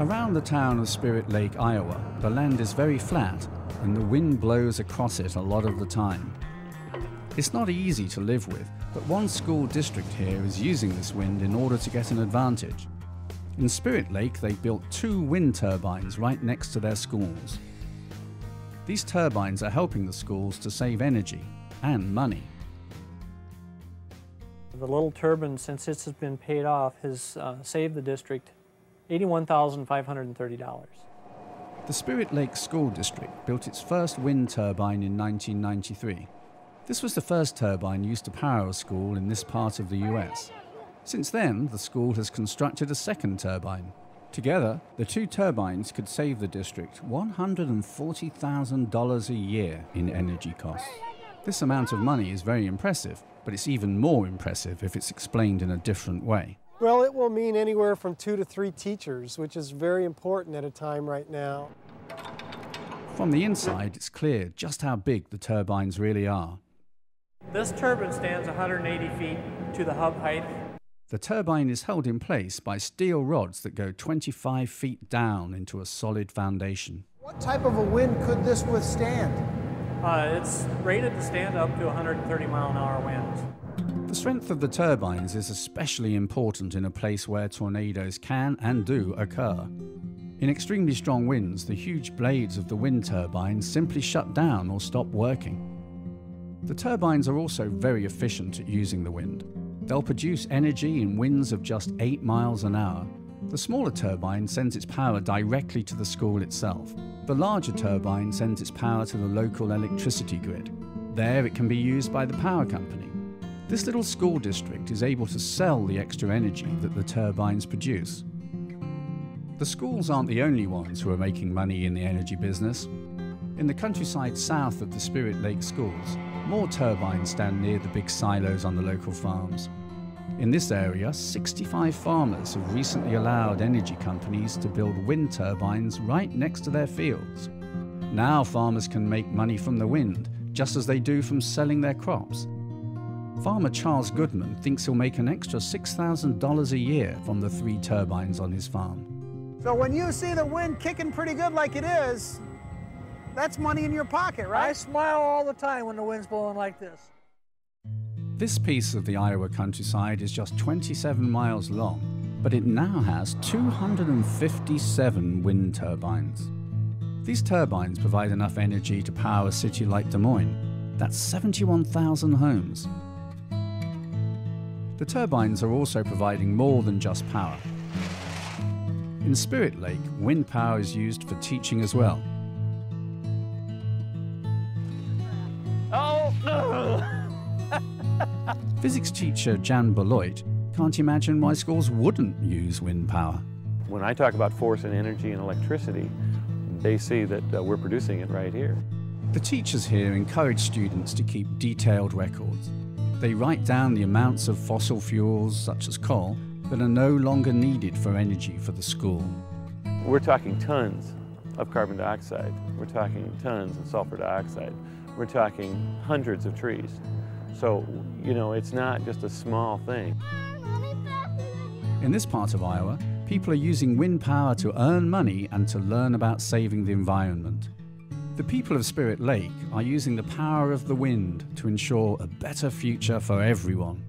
Around the town of Spirit Lake, Iowa, the land is very flat and the wind blows across it a lot of the time. It's not easy to live with, but one school district here is using this wind in order to get an advantage. In Spirit Lake, they built two wind turbines right next to their schools. These turbines are helping the schools to save energy and money. The little turbine, since it has been paid off, has uh, saved the district $81,530. The Spirit Lake School District built its first wind turbine in 1993. This was the first turbine used to power a school in this part of the US. Since then, the school has constructed a second turbine. Together, the two turbines could save the district $140,000 a year in energy costs. This amount of money is very impressive, but it's even more impressive if it's explained in a different way. Well, it will mean anywhere from two to three teachers, which is very important at a time right now. From the inside, it's clear just how big the turbines really are. This turbine stands 180 feet to the hub height the turbine is held in place by steel rods that go 25 feet down into a solid foundation. What type of a wind could this withstand? Uh, it's rated to stand up to 130 mile an hour winds. The strength of the turbines is especially important in a place where tornadoes can and do occur. In extremely strong winds, the huge blades of the wind turbines simply shut down or stop working. The turbines are also very efficient at using the wind. They'll produce energy in winds of just 8 miles an hour. The smaller turbine sends its power directly to the school itself. The larger turbine sends its power to the local electricity grid. There it can be used by the power company. This little school district is able to sell the extra energy that the turbines produce. The schools aren't the only ones who are making money in the energy business. In the countryside south of the Spirit Lake schools, more turbines stand near the big silos on the local farms. In this area, 65 farmers have recently allowed energy companies to build wind turbines right next to their fields. Now farmers can make money from the wind, just as they do from selling their crops. Farmer Charles Goodman thinks he'll make an extra $6,000 a year from the three turbines on his farm. So when you see the wind kicking pretty good like it is, that's money in your pocket, right? I smile all the time when the wind's blowing like this. This piece of the Iowa countryside is just 27 miles long, but it now has 257 wind turbines. These turbines provide enough energy to power a city like Des Moines. That's 71,000 homes. The turbines are also providing more than just power. In Spirit Lake, wind power is used for teaching as well. Oh, no! Physics teacher Jan Beloit can't imagine why schools wouldn't use wind power. When I talk about force and energy and electricity, they see that uh, we're producing it right here. The teachers here encourage students to keep detailed records. They write down the amounts of fossil fuels, such as coal, that are no longer needed for energy for the school. We're talking tons of carbon dioxide. We're talking tons of sulfur dioxide. We're talking hundreds of trees. So, you know, it's not just a small thing. In this part of Iowa, people are using wind power to earn money and to learn about saving the environment. The people of Spirit Lake are using the power of the wind to ensure a better future for everyone.